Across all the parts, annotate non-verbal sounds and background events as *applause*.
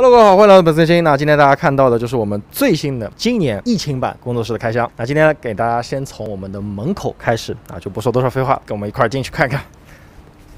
Hello，各位好，欢迎来到本次新。那今天大家看到的就是我们最新的今年疫情版工作室的开箱。那今天，给大家先从我们的门口开始啊，就不说多少废话，跟我们一块儿进去看看。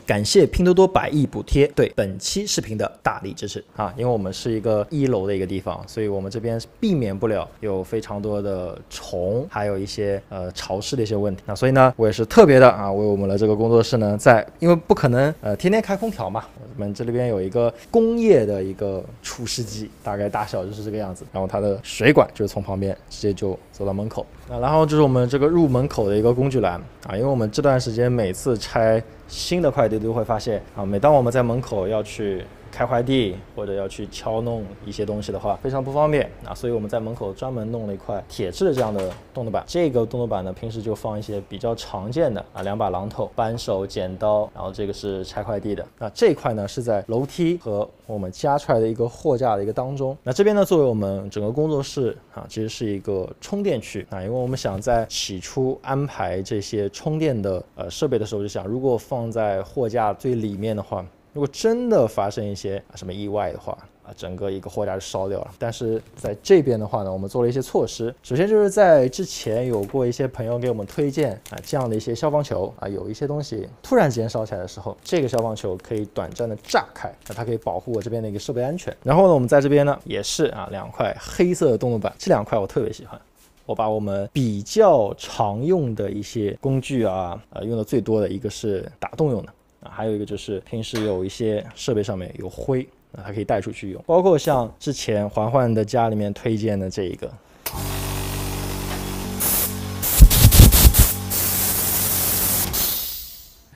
感谢拼多多百亿补贴对本期视频的大力支持啊！因为我们是一个一楼的一个地方，所以我们这边避免不了有非常多的虫，还有一些呃潮湿的一些问题。那所以呢，我也是特别的啊，为我们的这个工作室呢，在因为不可能呃天天开空调嘛，我们这里边有一个工业的一个除湿机，大概大小就是这个样子。然后它的水管就是从旁边直接就走到门口。啊然后就是我们这个入门口的一个工具栏啊，因为我们这段时间每次拆新的快递都会发现啊，每当我们在门口要去。开快递或者要去敲弄一些东西的话，非常不方便啊，所以我们在门口专门弄了一块铁质的这样的动作板。这个动作板呢，平时就放一些比较常见的啊，两把榔头、扳手、剪刀，然后这个是拆快递的。那这块呢是在楼梯和我们加出来的一个货架的一个当中。那这边呢，作为我们整个工作室啊，其实是一个充电区啊，因为我们想在起初安排这些充电的呃设备的时候，就想如果放在货架最里面的话。如果真的发生一些什么意外的话，啊，整个一个货架就烧掉了。但是在这边的话呢，我们做了一些措施。首先就是在之前有过一些朋友给我们推荐啊，这样的一些消防球啊，有一些东西突然间烧起来的时候，这个消防球可以短暂的炸开，那它可以保护我这边的一个设备安全。然后呢，我们在这边呢也是啊，两块黑色的动作板，这两块我特别喜欢。我把我们比较常用的一些工具啊，呃，用的最多的一个是打洞用的。啊，还有一个就是平时有一些设备上面有灰，那它可以带出去用，包括像之前环环的家里面推荐的这一个。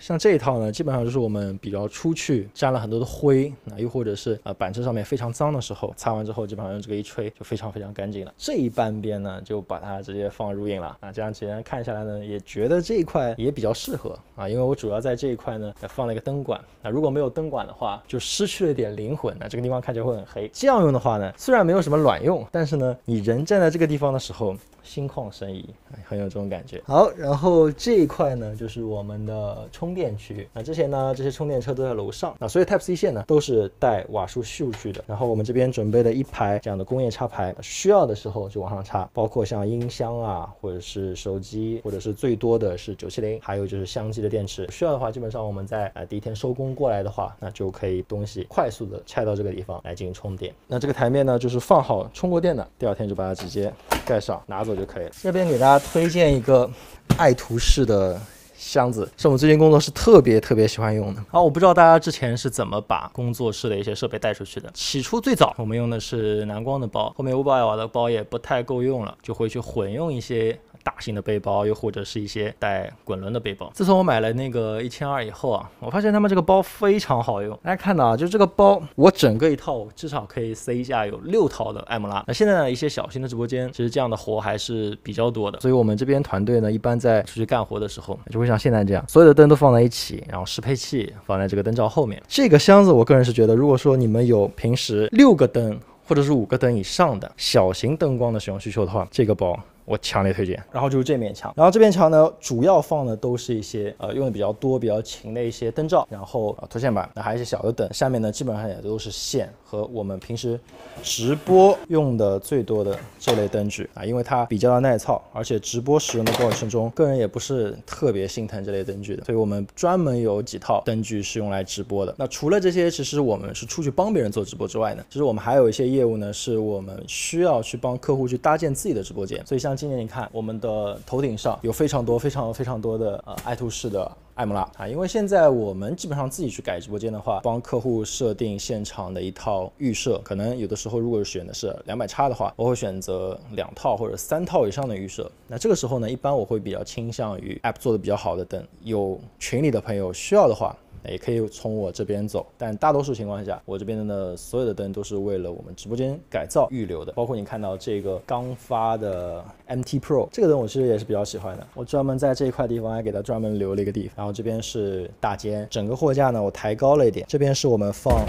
像这一套呢，基本上就是我们比较出去沾了很多的灰，那又或者是呃板车上面非常脏的时候，擦完之后基本上用这个一吹就非常非常干净了。这一半边呢就把它直接放入影了啊，这样直接看下来呢，也觉得这一块也比较适合啊，因为我主要在这一块呢放了一个灯管，那如果没有灯管的话，就失去了点灵魂，那这个地方看起来会很黑。这样用的话呢，虽然没有什么卵用，但是呢，你人站在这个地方的时候。心旷神怡，很有这种感觉。好，然后这一块呢，就是我们的充电区。那之前呢，这些充电车都在楼上，那所以 Type C 线呢都是带瓦数数据的。然后我们这边准备了一排这样的工业插排，需要的时候就往上插，包括像音箱啊，或者是手机，或者是最多的是九七零，还有就是相机的电池。需要的话，基本上我们在呃第一天收工过来的话，那就可以东西快速的拆到这个地方来进行充电。那这个台面呢，就是放好充过电的，第二天就把它直接盖上，拿走。就可以了。这边给大家推荐一个爱图仕的箱子，是我们最近工作室特别特别喜欢用的。啊，我不知道大家之前是怎么把工作室的一些设备带出去的。起初最早我们用的是蓝光的包，后面五百瓦的包也不太够用了，就会去混用一些。大型的背包，又或者是一些带滚轮的背包。自从我买了那个一千二以后啊，我发现他们这个包非常好用。大家看到啊，就这个包，我整个一套至少可以塞下有六套的艾莫拉。那现在呢，一些小型的直播间，其实这样的活还是比较多的。所以我们这边团队呢，一般在出去干活的时候，就会像现在这样，所有的灯都放在一起，然后适配器放在这个灯罩后面。这个箱子，我个人是觉得，如果说你们有平时六个灯或者是五个灯以上的小型灯光的使用需求的话，这个包。我强烈推荐，然后就是这面墙，然后这面墙呢，主要放的都是一些呃用的比较多、比较勤的一些灯罩，然后啊拖线板，那还有一些小的灯，下面呢基本上也都是线。和我们平时直播用的最多的这类灯具啊，因为它比较的耐操，而且直播使用的过程中，个人也不是特别心疼这类灯具的，所以我们专门有几套灯具是用来直播的。那除了这些，其实我们是出去帮别人做直播之外呢，其实我们还有一些业务呢，是我们需要去帮客户去搭建自己的直播间，所以像。今年你看，我们的头顶上有非常多、非常非常多的呃爱图仕的艾莫拉啊，因为现在我们基本上自己去改直播间的话，帮客户设定现场的一套预设，可能有的时候如果选的是两百叉的话，我会选择两套或者三套以上的预设。那这个时候呢，一般我会比较倾向于 App 做的比较好的等，有群里的朋友需要的话。也可以从我这边走，但大多数情况下，我这边的呢所有的灯都是为了我们直播间改造预留的。包括你看到这个刚发的 MT Pro 这个灯，我其实也是比较喜欢的。我专门在这一块地方还给它专门留了一个地方。然后这边是大间，整个货架呢我抬高了一点，这边是我们放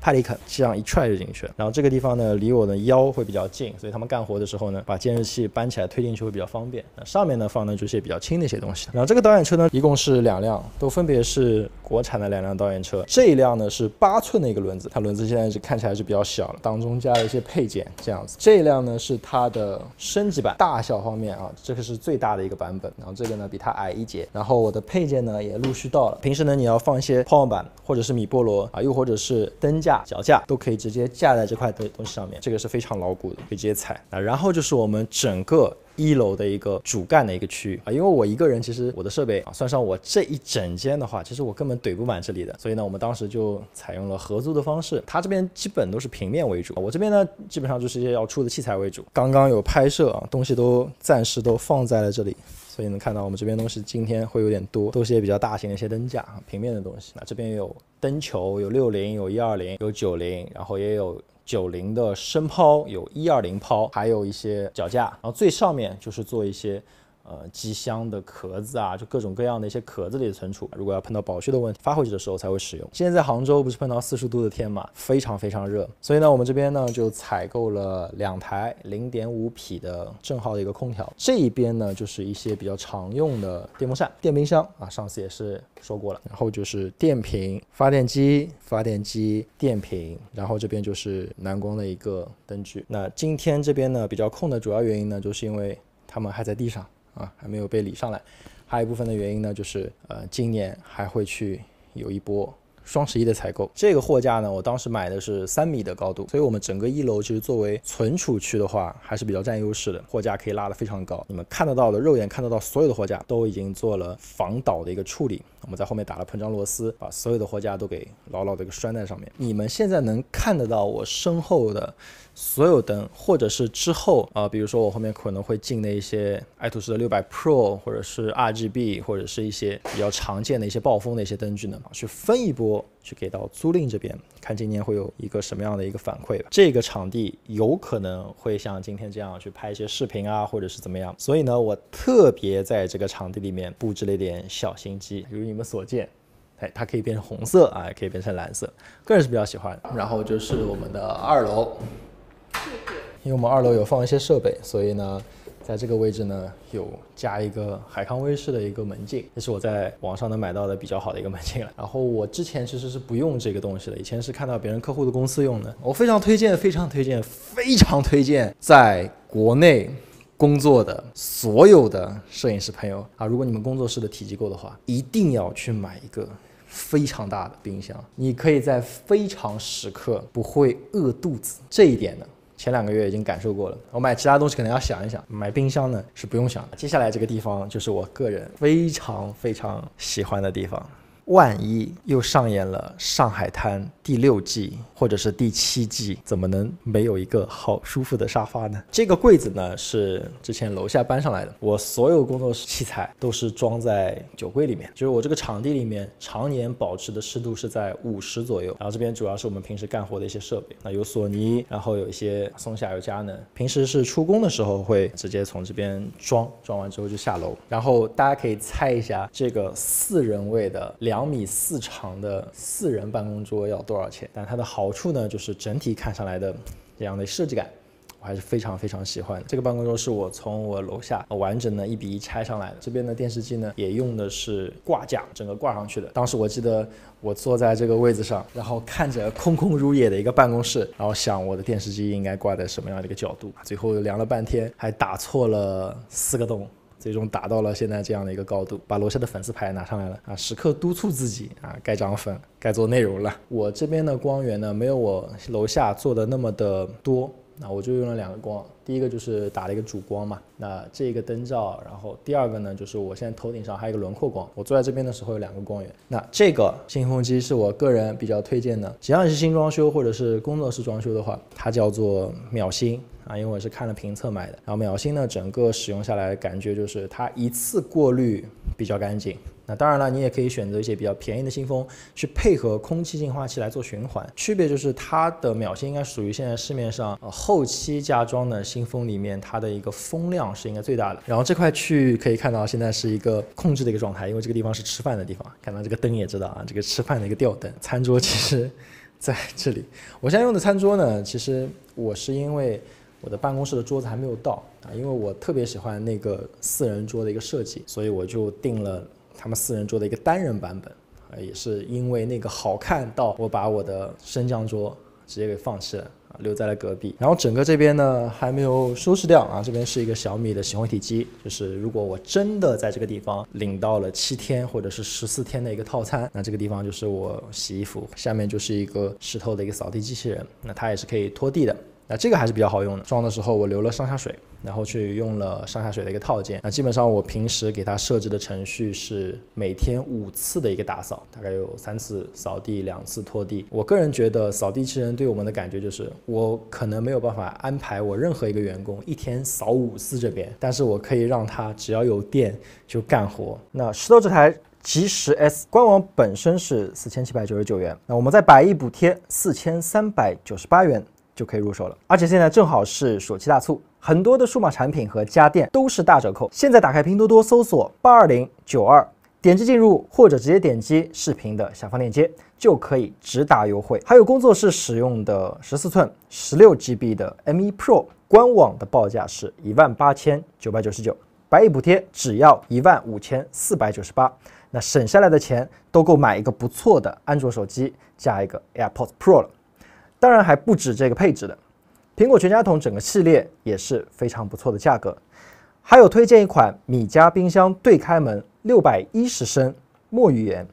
啪的一啃，这样一踹就进去了。然后这个地方呢，离我的腰会比较近，所以他们干活的时候呢，把监视器搬起来推进去会比较方便。那上面呢放的就是比较轻的一些东西。然后这个导演车呢，一共是两辆，都分别是国产的两辆导演车。这一辆呢是八寸的一个轮子，它轮子现在是看起来是比较小了，当中加了一些配件这样子。这一辆呢是它的升级版，大小方面啊，这个是最大的一个版本。然后这个呢比它矮一截。然后我的配件呢也陆续到了。平时呢你要放一些泡沫板或者是米波罗啊，又或者是灯架、脚架，都可以直接架在这块的东西上面，这个是非常牢固的，可以直接踩啊。然后就是我们整个。一楼的一个主干的一个区域啊，因为我一个人，其实我的设备啊，算上我这一整间的话，其实我根本怼不满这里的，所以呢，我们当时就采用了合租的方式。他这边基本都是平面为主，我这边呢，基本上就是一些要出的器材为主。刚刚有拍摄啊，东西都暂时都放在了这里，所以能看到我们这边东西今天会有点多，都是些比较大型的一些灯架，平面的东西。那这边有灯球，有六零，有一二零，有九零，然后也有。九零的深抛有一二零抛，还有一些脚架，然后最上面就是做一些。呃，机箱的壳子啊，就各种各样的一些壳子里的存储，如果要碰到保修的问题，发回去的时候才会使用。现在在杭州不是碰到四十度的天嘛，非常非常热，所以呢，我们这边呢就采购了两台零点五匹的正号的一个空调。这一边呢就是一些比较常用的电风扇、电冰箱啊，上次也是说过了。然后就是电瓶、发电机、发电机、电瓶，然后这边就是南光的一个灯具。那今天这边呢比较空的主要原因呢，就是因为他们还在地上。啊，还没有被理上来，还有一部分的原因呢，就是呃，今年还会去有一波双十一的采购。这个货架呢，我当时买的是三米的高度，所以我们整个一楼其实作为存储区的话，还是比较占优势的。货架可以拉得非常高，你们看得到的，肉眼看得到所有的货架都已经做了防倒的一个处理。我们在后面打了膨胀螺丝，把所有的货架都给牢牢的给拴在上面。你们现在能看得到我身后的。所有灯，或者是之后啊，比如说我后面可能会进的一些爱图仕的六百 Pro，或者是 RGB，或者是一些比较常见的一些暴风的一些灯具呢，去分一波，去给到租赁这边，看今年会有一个什么样的一个反馈吧。这个场地有可能会像今天这样去拍一些视频啊，或者是怎么样。所以呢，我特别在这个场地里面布置了一点小心机，如你们所见，哎，它可以变成红色啊，也可以变成蓝色，个人是比较喜欢。然后就是我们的二楼。因为我们二楼有放一些设备，所以呢，在这个位置呢有加一个海康威视的一个门禁，这是我在网上能买到的比较好的一个门禁了。然后我之前其实是不用这个东西的，以前是看到别人客户的公司用的。我非常推荐，非常推荐，非常推荐，在国内工作的所有的摄影师朋友啊，如果你们工作室的体积够的话，一定要去买一个非常大的冰箱，你可以在非常时刻不会饿肚子。这一点呢。前两个月已经感受过了，我买其他东西可能要想一想，买冰箱呢是不用想的。接下来这个地方就是我个人非常非常喜欢的地方。万一又上演了《上海滩》第六季或者是第七季，怎么能没有一个好舒服的沙发呢？这个柜子呢是之前楼下搬上来的，我所有工作室器材都是装在酒柜里面，就是我这个场地里面常年保持的湿度是在五十左右。然后这边主要是我们平时干活的一些设备，那有索尼，然后有一些松下有佳能，平时是出工的时候会直接从这边装，装完之后就下楼。然后大家可以猜一下这个四人位的两。*laughs* 两米四长的四人办公桌要多少钱？但它的好处呢，就是整体看上来的这样的设计感，我还是非常非常喜欢。这个办公桌是我从我楼下完整的一比一拆上来的。这边的电视机呢，也用的是挂架，整个挂上去的。当时我记得我坐在这个位子上，然后看着空空如也的一个办公室，然后想我的电视机应该挂在什么样的一个角度？最后量了半天，还打错了四个洞。最终达到了现在这样的一个高度，把楼下的粉丝牌拿上来了啊！时刻督促自己啊，该涨粉，该做内容了。我这边的光源呢，没有我楼下做的那么的多。那我就用了两个光，第一个就是打了一个主光嘛，那这个灯罩，然后第二个呢，就是我现在头顶上还有一个轮廓光，我坐在这边的时候有两个光源。那这个新风机是我个人比较推荐的，只要你是新装修或者是工作室装修的话，它叫做秒星啊，因为我是看了评测买的。然后秒星呢，整个使用下来感觉就是它一次过滤比较干净。那当然了，你也可以选择一些比较便宜的新风去配合空气净化器来做循环。区别就是它的秒线应该属于现在市面上呃后期加装的新风里面它的一个风量是应该最大的。然后这块区域可以看到现在是一个控制的一个状态，因为这个地方是吃饭的地方。看到这个灯也知道啊，这个吃饭的一个吊灯。餐桌其实 *laughs* 在这里。我现在用的餐桌呢，其实我是因为我的办公室的桌子还没有到啊，因为我特别喜欢那个四人桌的一个设计，所以我就定了他们四人桌的一个单人版本啊，也是因为那个好看到我把我的升降桌直接给放弃了。留在了隔壁，然后整个这边呢还没有收拾掉啊。这边是一个小米的洗烘一体机，就是如果我真的在这个地方领到了七天或者是十四天的一个套餐，那这个地方就是我洗衣服，下面就是一个石头的一个扫地机器人，那它也是可以拖地的。那这个还是比较好用的，装的时候我留了上下水，然后去用了上下水的一个套件。那基本上我平时给它设置的程序是每天五次的一个打扫，大概有三次扫地，两次拖地。我个人觉得扫地机器人对我们的感觉就是，我可能没有办法安排我任何一个员工一天扫五次这边，但是我可以让他只要有电就干活。那石头这台 G 十 S 官网本身是四千七百九十九元，那我们在百亿补贴四千三百九十八元。就可以入手了，而且现在正好是暑期大促，很多的数码产品和家电都是大折扣。现在打开拼多多搜索八二零九二，点击进入或者直接点击视频的下方链接，就可以直达优惠。还有工作室使用的十四寸十六 GB 的 M1 Pro，官网的报价是一万八千九百九十九，百亿补贴只要一万五千四百九十八，那省下来的钱都够买一个不错的安卓手机加一个 AirPods Pro 了。当然还不止这个配置的，苹果全家桶整个系列也是非常不错的价格，还有推荐一款米家冰箱对开门六百一十升墨鱼盐，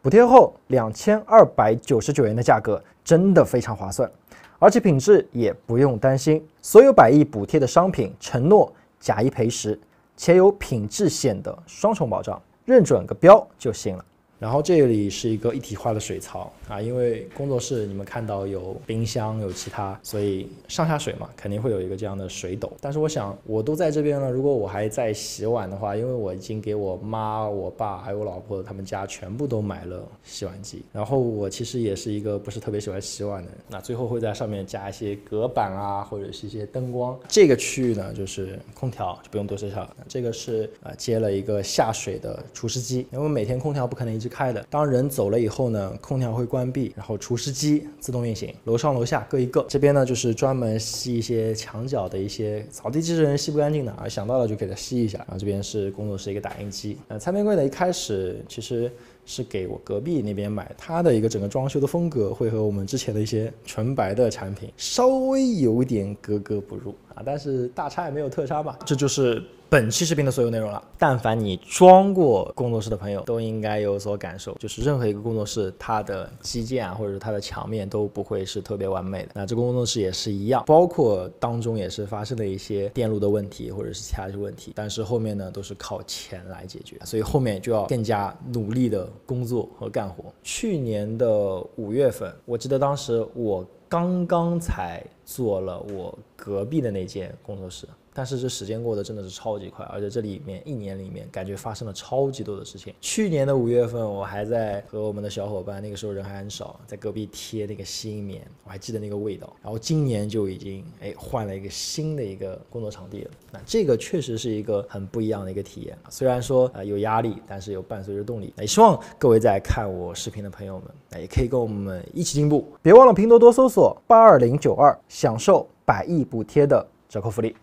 补贴后两千二百九十九元的价格真的非常划算，而且品质也不用担心，所有百亿补贴的商品承诺假一赔十，且有品质险的双重保障，认准个标就行了。然后这里是一个一体化的水槽啊，因为工作室你们看到有冰箱有其他，所以上下水嘛，肯定会有一个这样的水斗。但是我想我都在这边了，如果我还在洗碗的话，因为我已经给我妈、我爸还有我老婆他们家全部都买了洗碗机。然后我其实也是一个不是特别喜欢洗碗的人，那最后会在上面加一些隔板啊，或者是一些灯光。这个区域呢就是空调，就不用多介绍了。这个是啊接了一个下水的除湿机，因为每天空调不可能一直。开的，当人走了以后呢，空调会关闭，然后除湿机自动运行，楼上楼下各一个。这边呢就是专门吸一些墙角的一些扫地机器人吸不干净的啊，想到了就给它吸一下。然后这边是工作室一个打印机。呃，餐边柜呢一开始其实是给我隔壁那边买，它的一个整个装修的风格会和我们之前的一些纯白的产品稍微有点格格不入啊，但是大差也没有特差吧，这就是。本期视频的所有内容了。但凡你装过工作室的朋友，都应该有所感受，就是任何一个工作室，它的基建啊，或者是它的墙面都不会是特别完美的。那这个工作室也是一样，包括当中也是发生了一些电路的问题，或者是其他一些问题。但是后面呢，都是靠钱来解决，所以后面就要更加努力的工作和干活。去年的五月份，我记得当时我刚刚才做了我隔壁的那间工作室。但是这时间过得真的是超级快，而且这里面一年里面感觉发生了超级多的事情。去年的五月份，我还在和我们的小伙伴，那个时候人还很少，在隔壁贴那个吸音棉，我还记得那个味道。然后今年就已经哎换了一个新的一个工作场地了，那这个确实是一个很不一样的一个体验。虽然说呃有压力，但是有伴随着动力。也希望各位在看我视频的朋友们，那也可以跟我们一起进步。别忘了拼多多搜索八二零九二，享受百亿补贴的折扣福利。